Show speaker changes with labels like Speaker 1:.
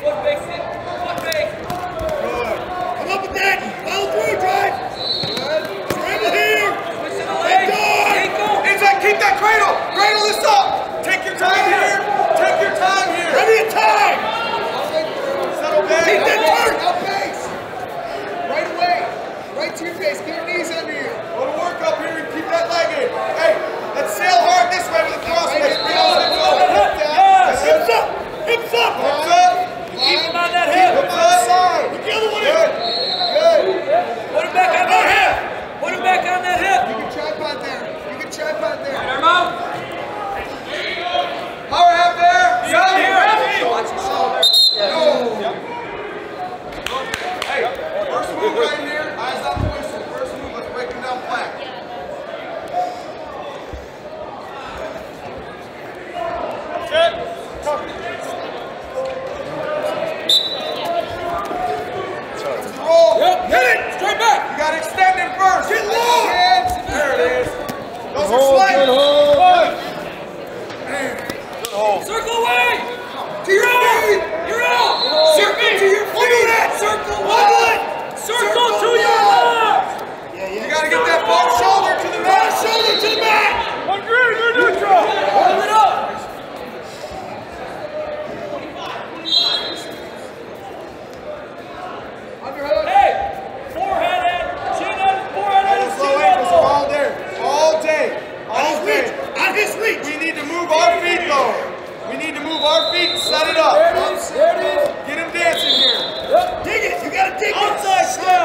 Speaker 1: Perfeito, perfeito. Yes, sir.